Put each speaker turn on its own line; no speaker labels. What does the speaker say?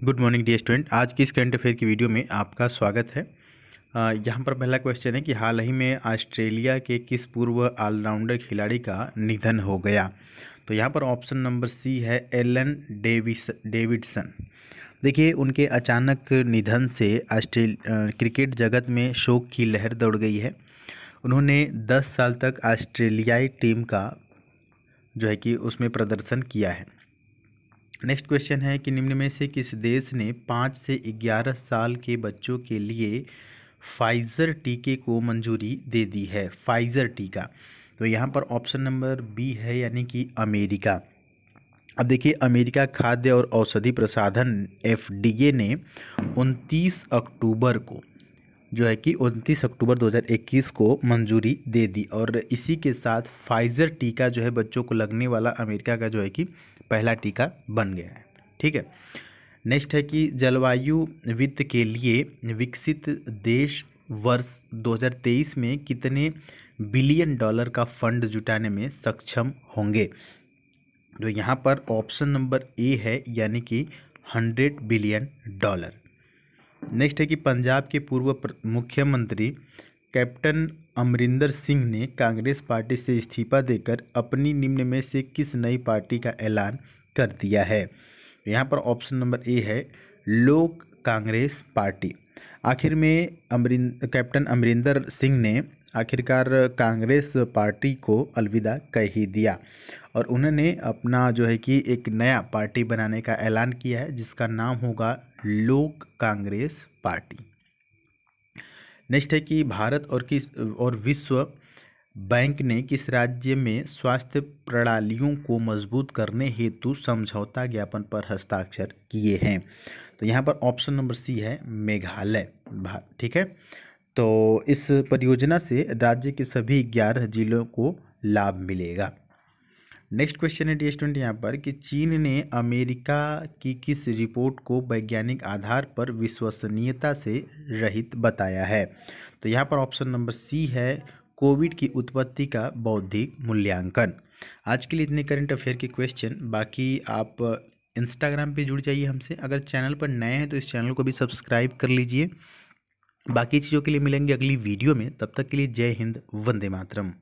Good morning dear student. आज की इस करंट अफेयर की वीडियो में आपका स्वागत है। यहाँ पर पहला क्वेश्चन है कि हाल ही में ऑस्ट्रेलिया के किस पूर्व ऑलराउंडर खिलाड़ी का निधन हो गया? तो यहाँ पर ऑप्शन नंबर सी है एलन डेविस, डेविडसन। देखिए, उनके अचानक निधन से ऑस्ट्रेल क्रिकेट जगत में शोक की लहर दौड़ गई है। उन्होंने 10 साल तक ऑस्ट्रेलियाई टीम का जो है कि उसमें प्रदर्शन किया है। नेक्स्ट क्वेश्चन है कि निम्न में से किस देश ने पाँच से ग्यारह साल के बच्चों के लिए फाइज़र टीके को मंजूरी दे दी है? फाइज़र टीका। तो यहाँ पर ऑप्शन नंबर बी है, यानी कि अमेरिका। अब देखिए, अमेरिका खाद्य और औषधि प्रसाधन एफडीए ने 29 अक्टूबर को जो है कि 29 अक्टूबर 2021 को मंजूरी दे दी। और इसी के साथ फाइज़र टीका जो है बच्चों को लगने वाला अमेरिका का जो है कि पहला टीका बन गया है। ठीक है? नेक्स्ट है कि जलवायु वित्त के लिए विकसित देश वर्ष 2023 में कितने बिलियन डॉलर का फंड जुटाने में सक्षम होंगे? तो यहाँ पर ऑप्शन नंबर ए है, यानी कि 100 बिलियन डॉलर। नेक्स्ट है कि पंजाब के पूर्व मुख्यमंत्री कैप्टन अमरिंदर सिंह ने कांग्रेस पार्टी से इस्तीफा देकर अपनी निम्न में से किस नई पार्टी का ऐलान कर दिया है? यहाँ पर ऑप्शन नंबर ए है, लोक कांग्रेस पार्टी। आखिर में अमरिंद कैप्टन अमरिंदर सिंह ने आखिरकार कांग्रेस पार्टी को अलविदा कह ही दिया। और उन्होंने अपना जो है कि एक नया पार्टी बनाने का ऐलान किया है, जिसका नाम होगा लोक कांग्रेस पार्टी। नेक्स्ट है कि भारत और किस, और विश्व बैंक ने किस राज्य में स्वास्थ्य प्रणालियों को मज़बूत करने हेतु समझौता ज्ञापन पर हस्ताक्षर किए हैं। तो यहाँ पर ऑप्शन नंबर सी है, मेघालय। ठीक है? तो इस परियोजना से राज्य के सभी ग्यारह जिलों को लाभ मिलेगा। नेक्स्ट क्वेश्चन है डी स्टूडेंट यहाँ पर कि चीन ने अमेरिका की किस रिपोर्ट को वैज्ञानिक आधार पर विश्वसनीयता से रहित बताया है? तो यहाँ पर ऑप्शन नंबर सी है, कोविड की उत्पत्ति का बौद्धिक मूल्यांकन। आज के लिए इतने करंट अफेयर के क्वेश्चन बाकी आप इंस्टाग्राम पे जुड़ जाइए हमसे। अगर चैनल पर नए हैं तो इस चैनल को भी सब्सक्राइब कर लीजिए। बाकी चीज़ों के लिए मिलेंगे अगली वीडियो में। तब तक के लिए जय हिंद, वंदे मातरम।